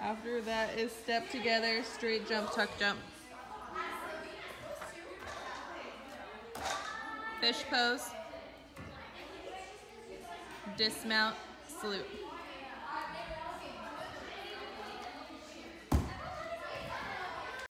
After that is step together, straight jump, tuck jump. Fish pose. Dismount, salute.